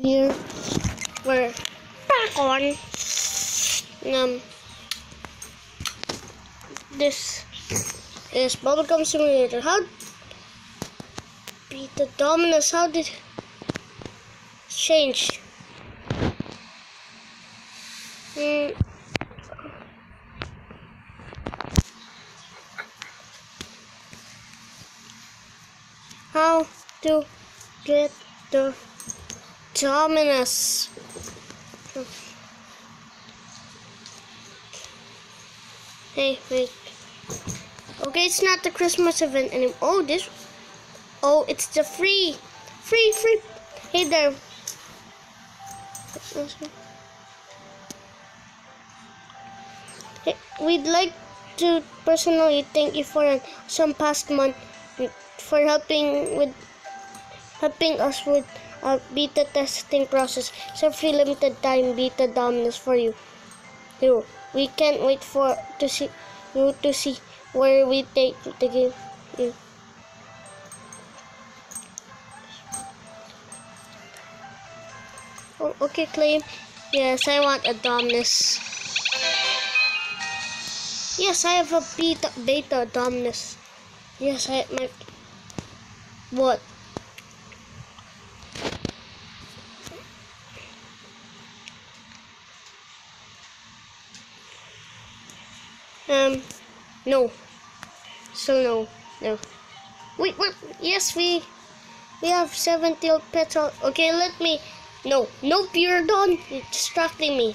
here. We're back on. Um, this is Bubblegum Simulator. How beat the Dominus? How did change? Hmm. How to Dominus? Hey, wait. Okay, it's not the Christmas event anymore. Oh, this. Oh, it's the free. Free, free. Hey there. Hey, we'd like to personally thank you for some past month for helping with helping us with uh, beta testing process. Free limited time beta dominus for you. You. We can't wait for to see you to see where we take the game. Oh, okay, claim. Yes, I want a Dominus. Yes, I have a beta beta Dominus. Yes, I my what? Um, no. So no, no. Wait, wait. Yes, we we have seven tailed petal. Okay, let me. No, no, you're done. You're distracting me.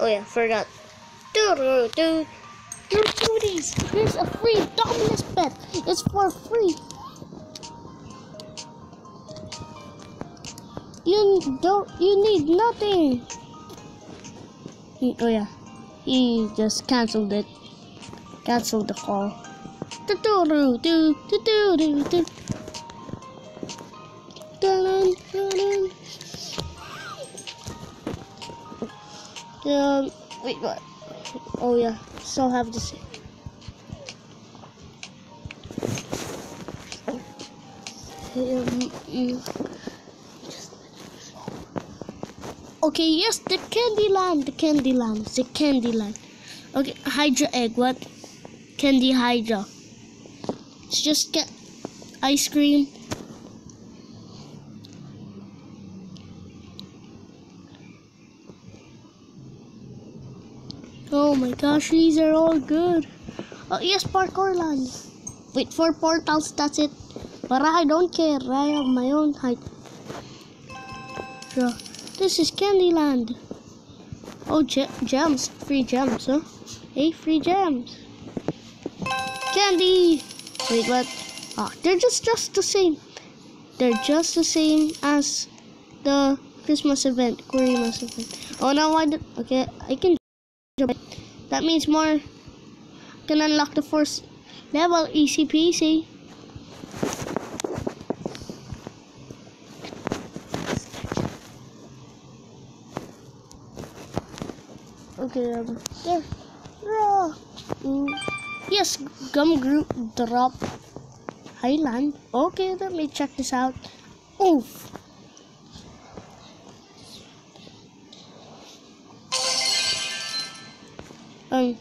Oh yeah, forgot. Do do do. Your duties. Here's a free Dominus pet. It's for free. You don't. You need nothing. Oh yeah. He just cancelled it. Cancelled the call. Um, wait, what? Oh yeah, still have to say. Um, mm. Okay, yes, the Candyland, the Candyland, the Candyland. Okay, Hydra egg, what? Candy Hydra. Let's just get ice cream. Oh my gosh, these are all good. Oh yes, parkour land. Wait for portals, that's it. But I don't care, I have my own height. Sure. This is Candyland. Oh, ge gems. Free gems, huh? Hey, free gems. Candy! Wait, what? Ah, they're just, just the same. They're just the same as the Christmas event, Christmas event. Oh, now I did. Okay, I can. jump That means more can unlock the first level. Easy peasy. Okay, um. Yeah. Mm. Yes, Gum Group drop Highland. Okay, let me check this out. Oof. Um.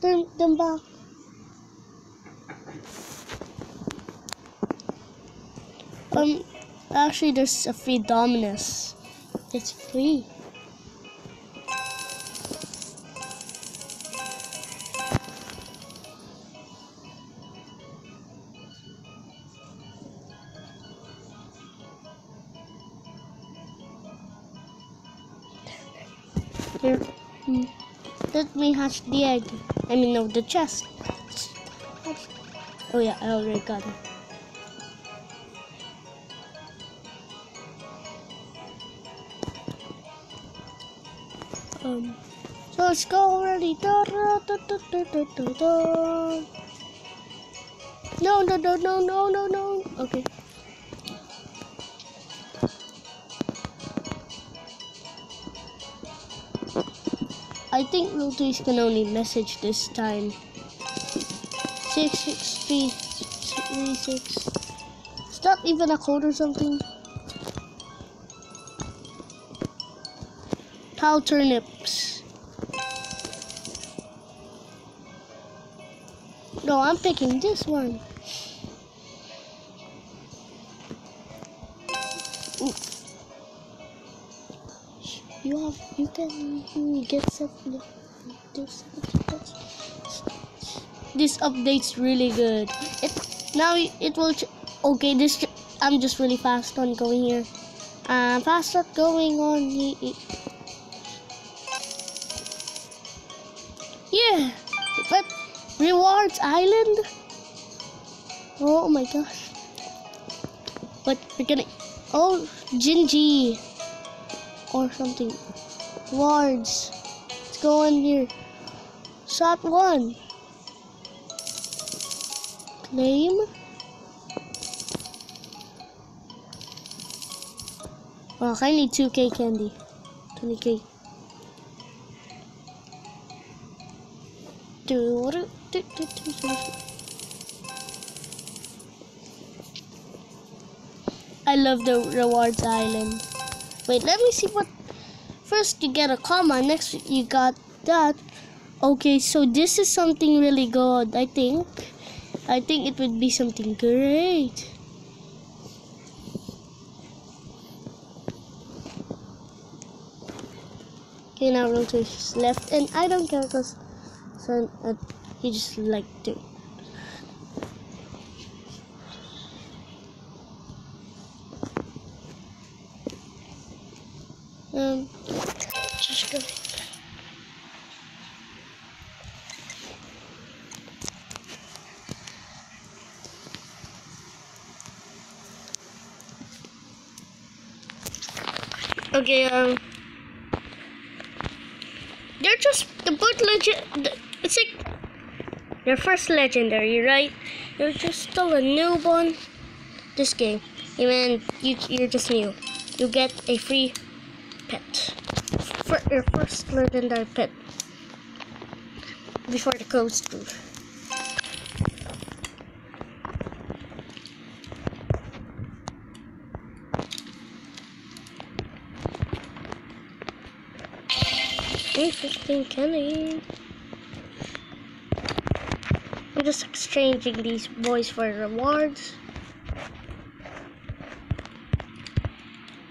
Turn them back. Um, actually, there's a free Dominus. It's free. Here, let me hatch the egg. I mean, no, the chest. Oh yeah, I already got it. Um, so let's go already. Da, da, da, da, da, da, da, da. No, no, no, no, no, no, no. Okay. I think Rotois can only message this time. Six six three three six. Is that even a code or something? Cow turnips. No, I'm picking this one. You have you can get something. This update's really good. It now it will. okay, this I'm just really fast on going here. I'm fast at going on. Yeah, but rewards island. Oh my gosh. But we're gonna. Oh, Gingy or something. Wards. Let's go in here. Shot one. Claim. Oh, I need 2k candy. 20k. I love the rewards island. Wait, let me see what. First, you get a comma. Next, you got that. Okay, so this is something really good. I think. I think it would be something great. Okay, now rotation left, and I don't care because son, uh, he just like to. Um, just go. Okay, um, they're just the boot legend. It's like their first legendary, right? You're just still a newborn. This game, even you, you're just new. You get a free pet for your first legendary pet before the code's through. Okay, 15 Kenny. I'm just exchanging these boys for rewards.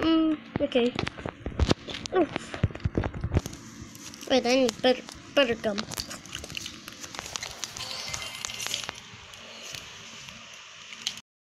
Hmm, okay. Oof. Wait, I need better, better gum.